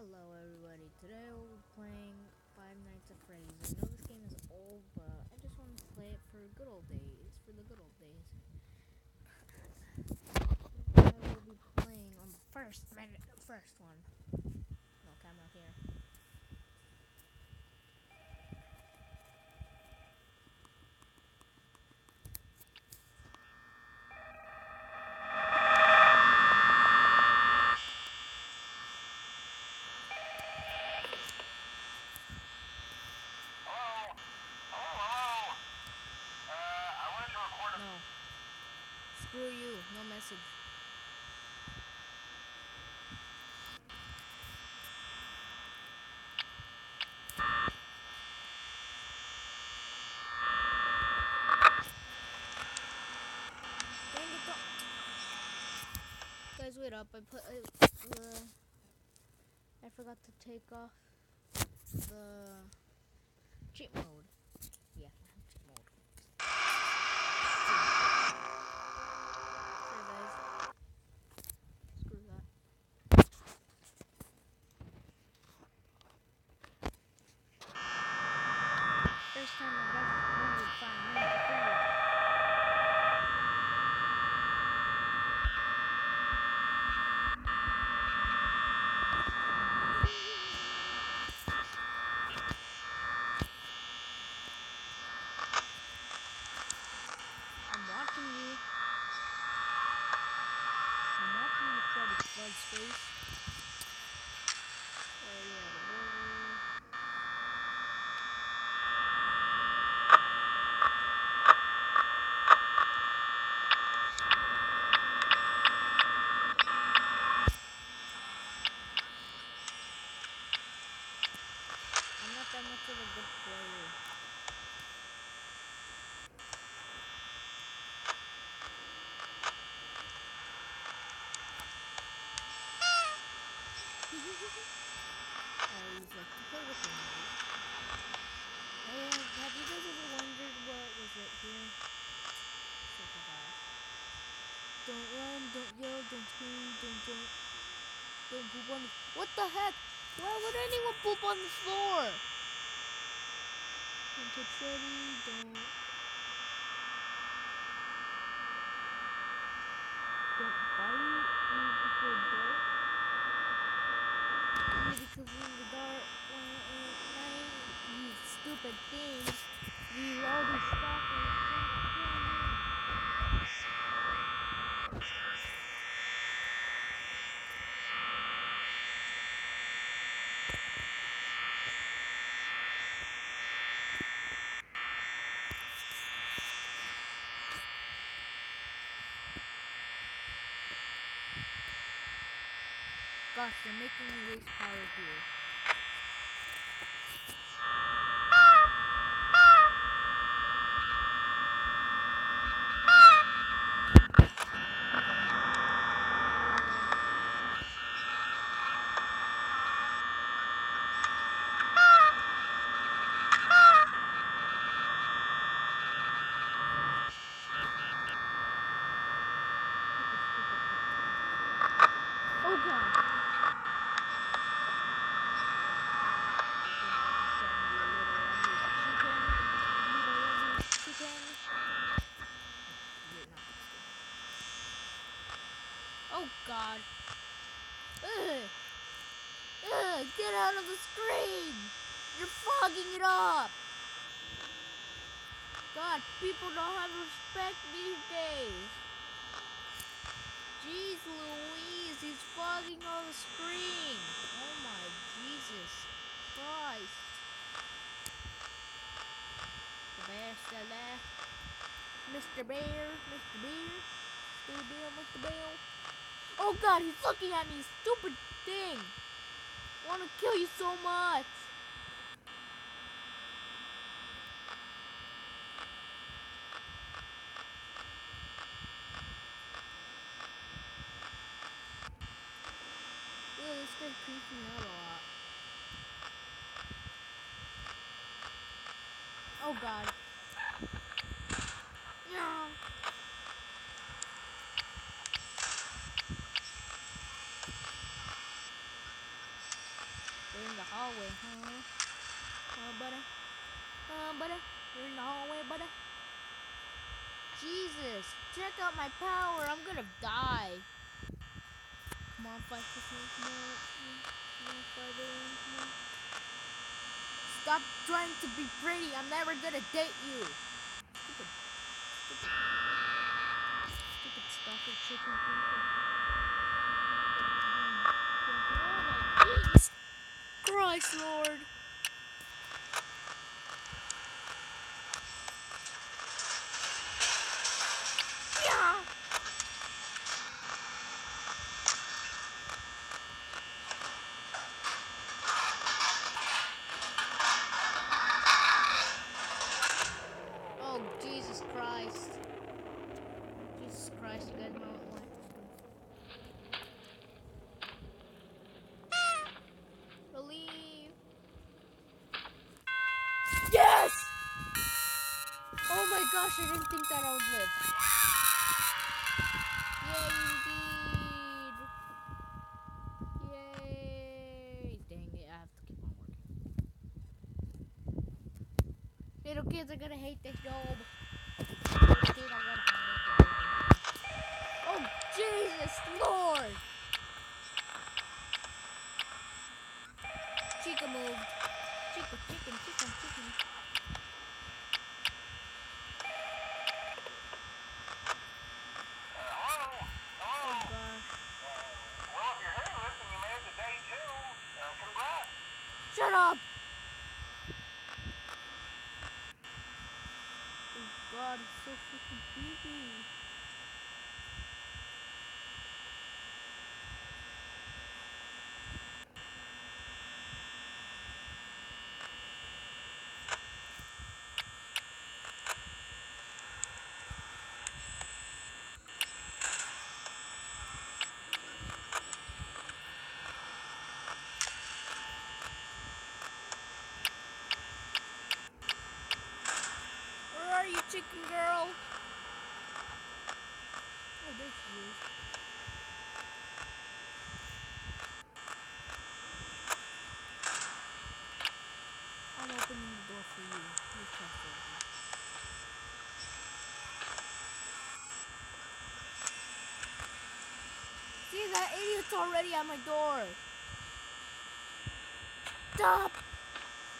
Hello everybody, today we'll be playing Five Nights at Freddy's. I know this game is old, but I just want to play it for good old days, for the good old days. I will be playing on the first minute, first one. No camera here. Hello? Hello, hello? Uh, I wanted to record a... No. Screw you, no message. Guys, wait up. I put. Uh, I forgot to take off the cheat mode. Yeah, cheat mode. Sorry, guys. Screw that. First time I've ever played Five Nights at Freddy's. I'm watching you. I'm watching you try to flood space. Oh yeah, the water. I'm not that much of a good player. Don't run, don't yell, don't scream, don't jump. Don't poop on the What the heck? Why would anyone poop on the floor? Don't touch Freddy, don't don't bite me before dark. Yeah, because in the dark, when at night, you stupid things, you always stop and try to kill me. Gosh, they're making me waste power here. Oh god! Oh god. Ugh. Ugh, get out of the screen! You're fogging it up! God, people don't have respect these days. Jeez Louise, he's fogging all the screen. Oh my Jesus Christ. The bear still there. Mr. Bear, Mr. Bear. Still there, Mr. Bear. Oh god, he's looking at me, stupid thing. I wanna kill you so much. This creeps me out a lot. Oh god. No. hallway, huh? Uh, buddy. Uh, buddy. You're in the hallway, buddy. Jesus, check out my power. I'm gonna die. Come on, fight with me. Come on. Fight. Come on. Stop trying to be pretty. I'm never gonna date you. Stupid. Stupid. Stupid chicken. Oh Christ, Lord. Yeah. Oh, Jesus Christ. Jesus Christ, you guys know what? Believe. Yes! Oh my gosh, I didn't think that I would live. Yay, indeed. Yay. Dang it, I have to keep on working. Little kids are gonna hate this job. Oh, Jesus Lord! Chica moved. Chica, chicken, chicken, chicken. Uh, hello? Hello? Oh gosh. Well, if you're hearing this and you made it to day two, uh, congrats. Shut up! Oh god, it's so freaking creepy. Where are you, chicken girl? Oh, there she. I'm opening the door for you. You trust me. See, that idiot's already at my door. Stop!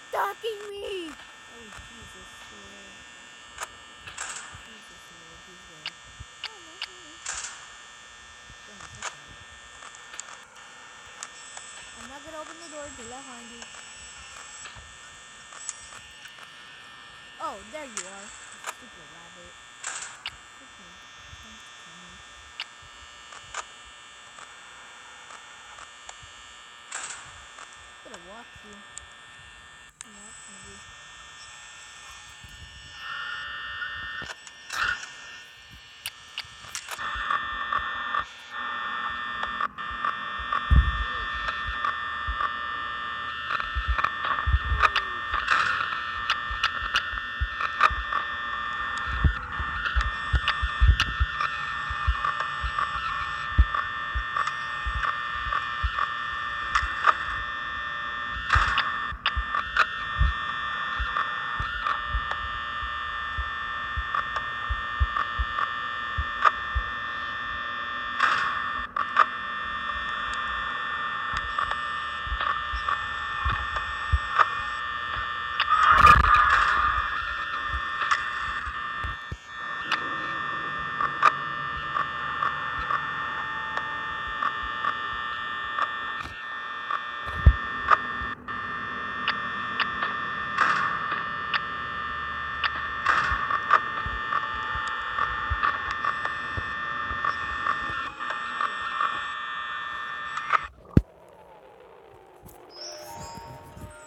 Stalking me! Oh, Jesus, Lord. Jesus, Lord, he's there. Oh, no, no, no. Damn, it's okay. Not gonna open the door I find you. Oh, there you are. Stupid rabbit. To gonna watch you. I'm watching you.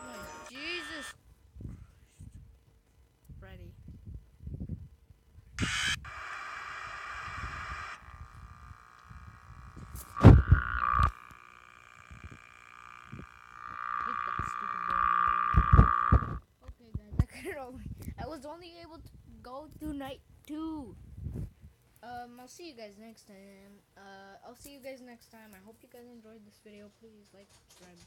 My Jesus. Freddy. Hate that stupid door. Okay, guys, I could only. I was only able to go through night two. Um, I'll see you guys next time. Uh, I'll see you guys next time. I hope you guys enjoyed this video. Please like, subscribe.